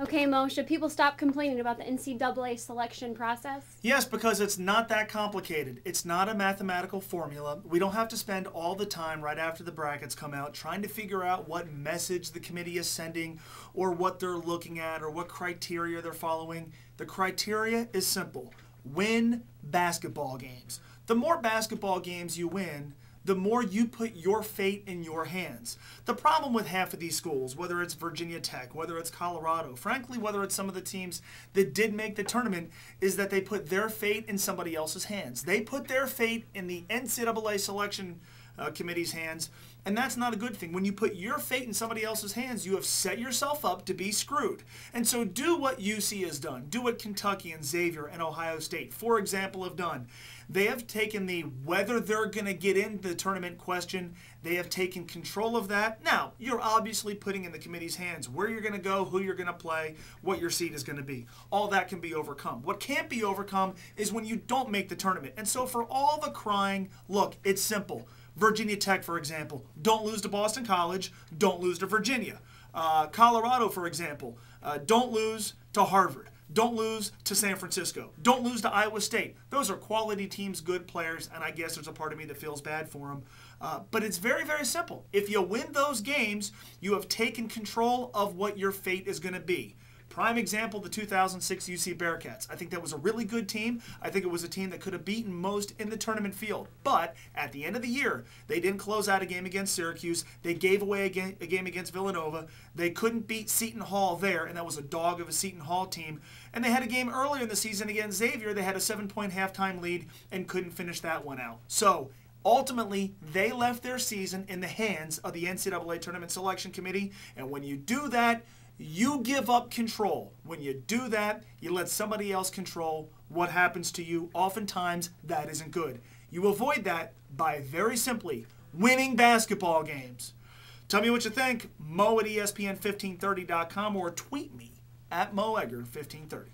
Okay, Mo, should people stop complaining about the NCAA selection process? Yes, because it's not that complicated. It's not a mathematical formula. We don't have to spend all the time right after the brackets come out trying to figure out what message the committee is sending or what they're looking at or what criteria they're following. The criteria is simple win basketball games. The more basketball games you win, the more you put your fate in your hands. The problem with half of these schools, whether it's Virginia Tech, whether it's Colorado, frankly, whether it's some of the teams that did make the tournament, is that they put their fate in somebody else's hands. They put their fate in the NCAA selection uh, committee's hands, and that's not a good thing. When you put your fate in somebody else's hands, you have set yourself up to be screwed. And so do what UC has done. Do what Kentucky and Xavier and Ohio State, for example, have done. They have taken the whether they're going to get into the tournament question, they have taken control of that. Now, you're obviously putting in the committee's hands where you're going to go, who you're going to play, what your seat is going to be. All that can be overcome. What can't be overcome is when you don't make the tournament. And so for all the crying, look, it's simple. Virginia Tech, for example, don't lose to Boston College, don't lose to Virginia. Uh, Colorado, for example, uh, don't lose to Harvard. Don't lose to San Francisco. Don't lose to Iowa State. Those are quality teams, good players, and I guess there's a part of me that feels bad for them. Uh, but it's very, very simple. If you win those games, you have taken control of what your fate is going to be. Prime example, the 2006 UC Bearcats. I think that was a really good team. I think it was a team that could have beaten most in the tournament field. But at the end of the year, they didn't close out a game against Syracuse. They gave away a game, against Villanova. They couldn't beat Seton Hall there, and that was a dog of a Seton Hall team. And they had a game earlier in the season against Xavier. They had a seven point halftime lead and couldn't finish that one out. So, Ultimately, they left their season in the hands of the NCAA Tournament Selection Committee, and when you do that, you give up control. When you do that, you let somebody else control what happens to you. Oftentimes, that isn't good. You avoid that by very simply winning basketball games. Tell me what you think. Mo at ESPN1530.com or tweet me at Mo Egger1530.